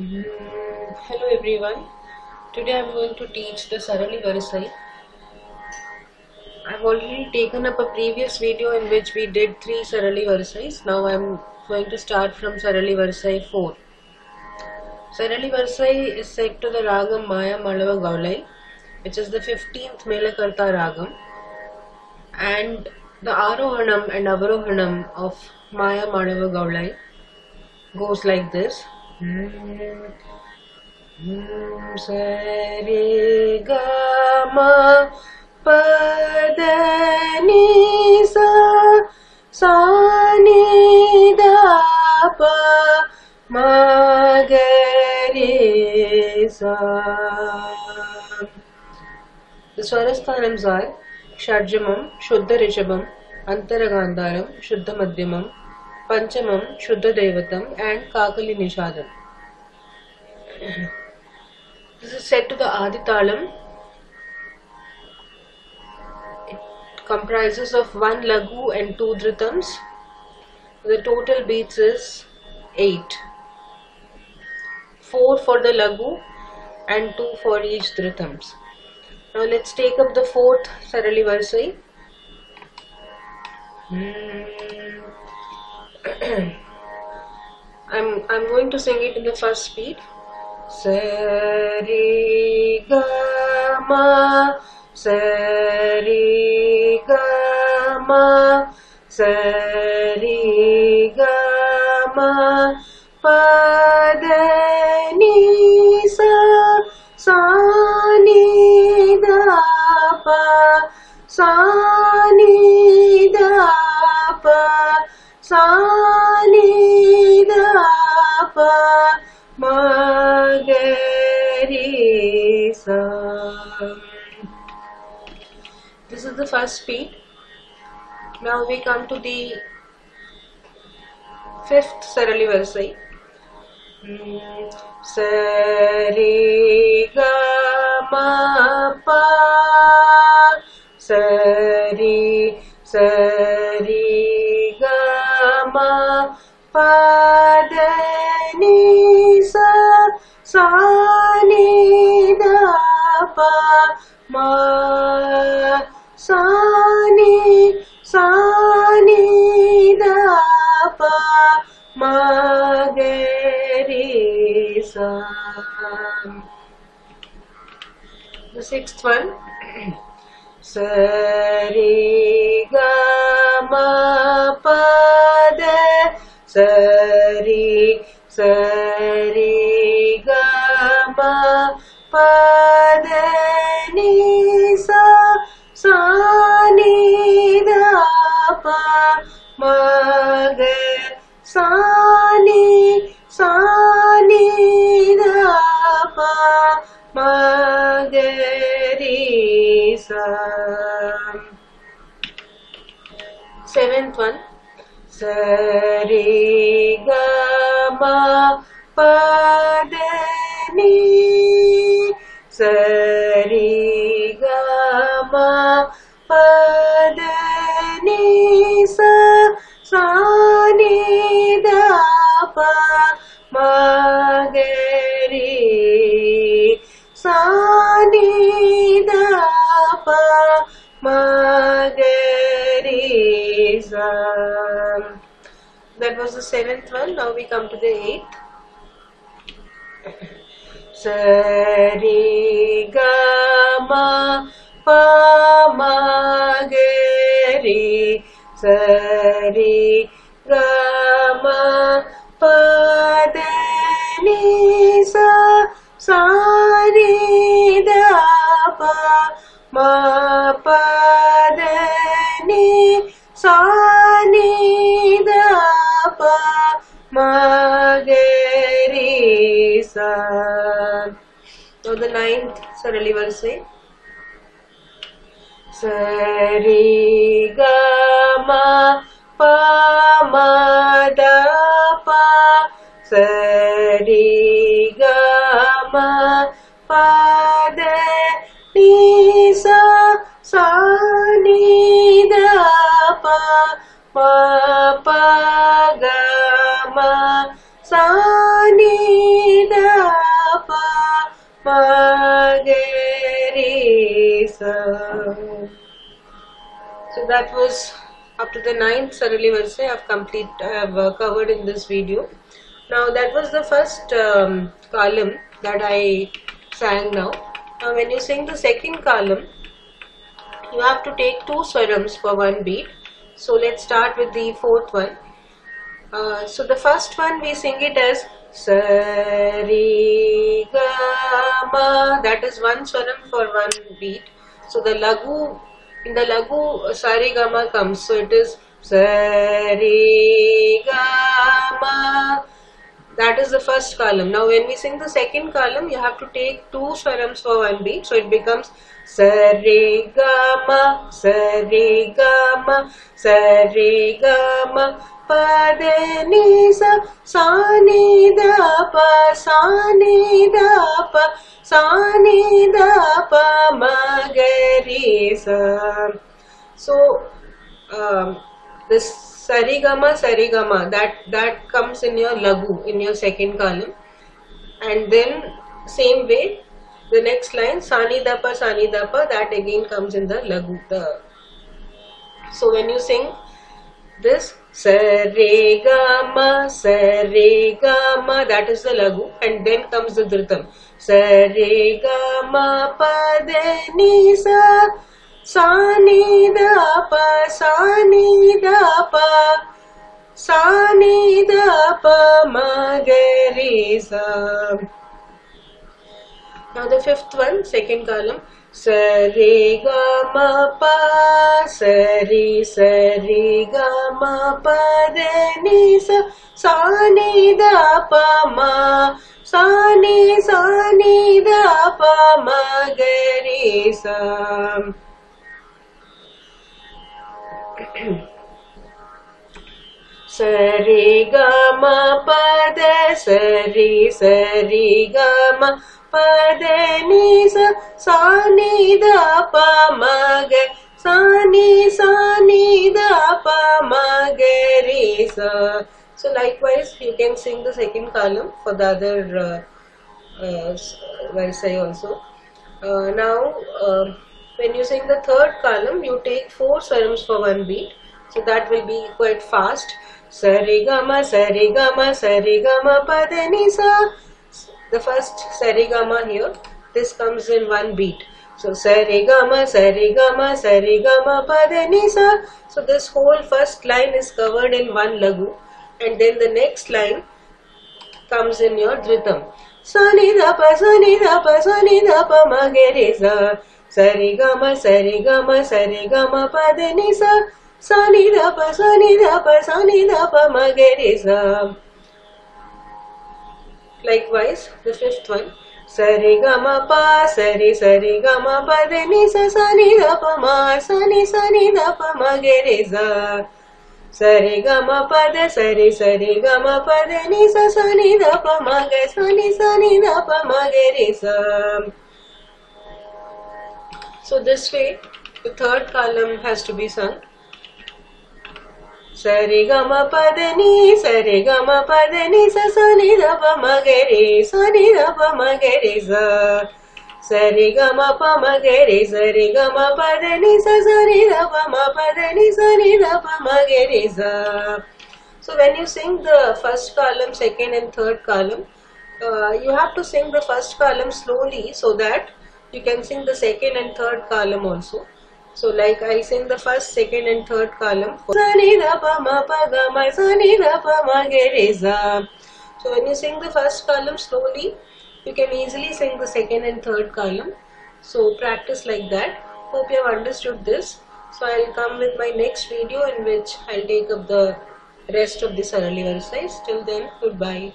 Mm, Hello everyone. Today I'm going to teach the Sarali Varisai. I've already taken up a previous video in which we did three Sarali Varisais. Now I'm going to start from Sarali Varisai 4. Sarali Varisai is set to the Ragam Maya Malava Gaulai, which is the 15th Melakarta Ragam. And the Arohanam and Avarohanam of Maya Malava Gaulai goes like this. Sare Gama Padani Sa Sani Da Magare Sa The Swarasthanams are Shadjamam, Shuddha Rishabam, Antaragandharam, Shuddha Madhyamam, Panchamam, Shuddha Dhaivatam, and Kakali Nishadam. This is set to the Aditalam. It comprises of one Lagu and two Dritams. The total beats is 8. 4 for the Lagu and 2 for each Dritams. Now let's take up the fourth Sarali Varsai. Hmm. I'm I'm going to sing it in the first speed. Sari ga ma Sari ga ma Sari this is the first speed. Now we come to the fifth sarali varsai ga ma pa Sari Sari re sa the sixth one. Pa da Sari Sari re seventh one. Sari ga ma re sa um, that was the seventh one now we come to the eighth Sari ga ma pa ma ga Sari ga ma ni sa sa ni da pa ma ma ga re sa now the ninth sarali varsai Sari ga ma pa ma da pa Sari ga So that was up to the ninth Sarali Varsai I've complete I've uh, covered in this video. Now that was the first um, column that I sang now. Now when you sing the second column, you have to take two swarams for one beat. So let's start with the fourth one. Uh, so the first one we sing it as Sari Gama. That is one swaram for one beat. So the lagu in the lagu Sari Gama comes. So it is Sari Gama. That is the first column. Now when we sing the second column, you have to take two swarams for one beat. So it becomes Sarigama, Sarigama, Sarigama, So, um, this sarigama sarigama that that comes in your lagu in your second column. And then same way the next line sanidapa sanidapa that again comes in the lagu the. So when you sing this sarigama sarigama that is the lagu and then comes the dhrutam sarigama padanisa Sanidapa, Sanidapa, Sanidapa, Magarisa. Now the fifth one, second column. Sari Gama Pa Sari Sari Gama Pa Dani Sa Sani Da Pa Ma Sani Sani Da Pa Ma Gari Sa Sari Gama Pada Sari Sari Gama Pada Nisa Sani Da Pa Sani Da Pa Magarisa So likewise you can sing the second column for the other uh, uh, also. Uh, now uh, when you sing the third column you take four swarams for one beat. So that will be quite fast sarigama sarigama sarigama padanisa the first sarigama here. This comes in one beat. So sarigama sarigama sarigama padanisa so this whole first line is covered in one lagu. And then the next line comes in your dhritam. Sanidapa sanidapa sanidapa mageresa sarigama sarigama sarigama padanisa sanidapa sanidapa sanidapa mageresa likewise the fifth one sarigama pa sari sarigama padanisa sanidapa ma sani sanidapa mageresa Sari gama pada sari sari gama pada ni sa sa ni da pa ma ga sa ni sa ni da pa ma ga re sa. So this way the third column has to be sung. Sari gama pada ni sari gama pada ni sa sa ni da pa ma ga re sa ni da pa ma ga re sa. Sari gama pa ma ga re pa da ni sa sa ni da pa ma pa da ni sa ni da pa ma ga re sa. So when you sing the first column, second and third column, uh, you have to sing the first column slowly so that you can sing the second and third column also. So like I'll sing the first, second and third column. So when you sing the first column slowly, you can easily sing the second and third column. So practice like that. Hope you have understood this. So I'll come with my next video in which I'll take up the rest of the Sarali Varsais. Till then, goodbye.